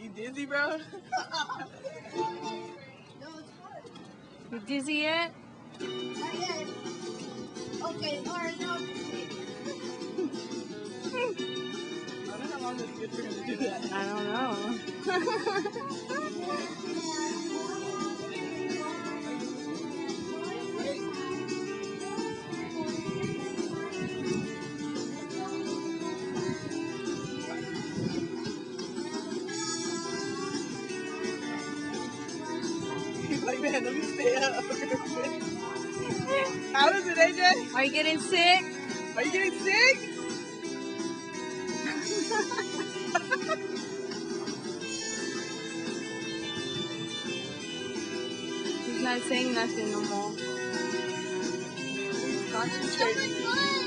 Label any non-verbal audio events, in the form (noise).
you dizzy, bro? (laughs) You dizzy yet? Not yet. Okay, alright, now. I don't know how long it's good for him to do that. I don't know. (laughs) Man, let me stay up. How is it, AJ? Are you getting sick? Are you getting sick? He's not saying nothing no more. Concentrate.